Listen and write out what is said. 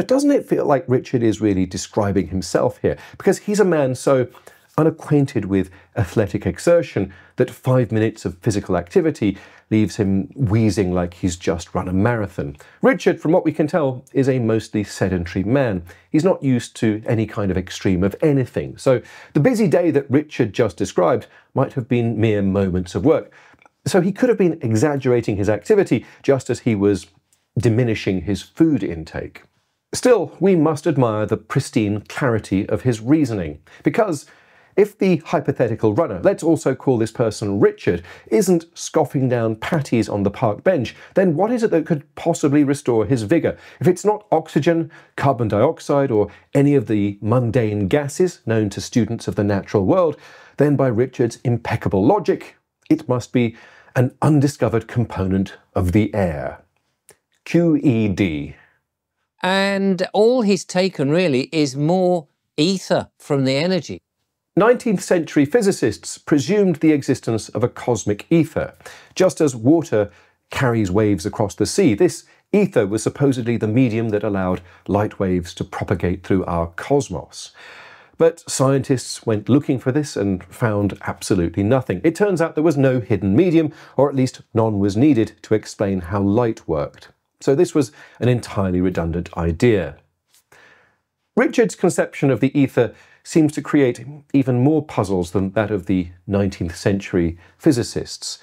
But doesn't it feel like Richard is really describing himself here? Because he's a man so unacquainted with athletic exertion that five minutes of physical activity leaves him wheezing like he's just run a marathon. Richard, from what we can tell, is a mostly sedentary man. He's not used to any kind of extreme of anything. So the busy day that Richard just described might have been mere moments of work. So he could have been exaggerating his activity just as he was diminishing his food intake. Still, we must admire the pristine clarity of his reasoning, because if the hypothetical runner, let's also call this person Richard, isn't scoffing down patties on the park bench, then what is it that could possibly restore his vigour? If it's not oxygen, carbon dioxide, or any of the mundane gases known to students of the natural world, then by Richard's impeccable logic, it must be an undiscovered component of the air. QED. And all he's taken really is more ether from the energy. 19th century physicists presumed the existence of a cosmic ether. Just as water carries waves across the sea, this ether was supposedly the medium that allowed light waves to propagate through our cosmos. But scientists went looking for this and found absolutely nothing. It turns out there was no hidden medium, or at least none was needed to explain how light worked. So this was an entirely redundant idea. Richard's conception of the ether seems to create even more puzzles than that of the 19th century physicists.